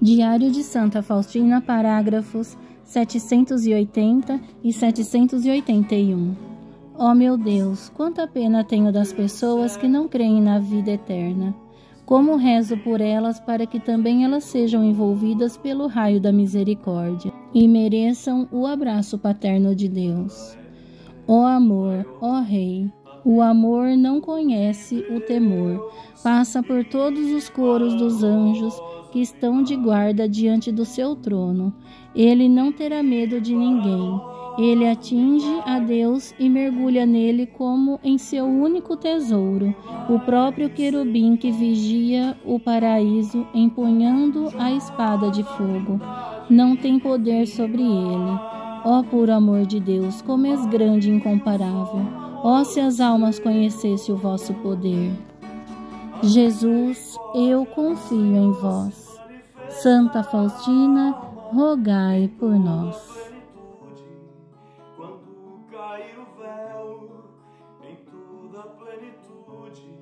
Diário de Santa Faustina, parágrafos 780 e 781. Ó oh meu Deus, quanta pena tenho das pessoas que não creem na vida eterna. Como rezo por elas para que também elas sejam envolvidas pelo raio da misericórdia e mereçam o abraço paterno de Deus. Ó amor, ó Rei, o amor não conhece o temor, passa por todos os coros dos anjos que estão de guarda diante do seu trono. Ele não terá medo de ninguém. Ele atinge a Deus e mergulha nele como em seu único tesouro, o próprio querubim que vigia o paraíso, empunhando a espada de fogo. Não tem poder sobre ele. Ó puro amor de Deus, como és grande e incomparável. Ó se as almas conhecessem o vosso poder. Jesus, eu confio em vós. Santa Faustina, rogai por nós. Quando cair o véu em toda a plenitude,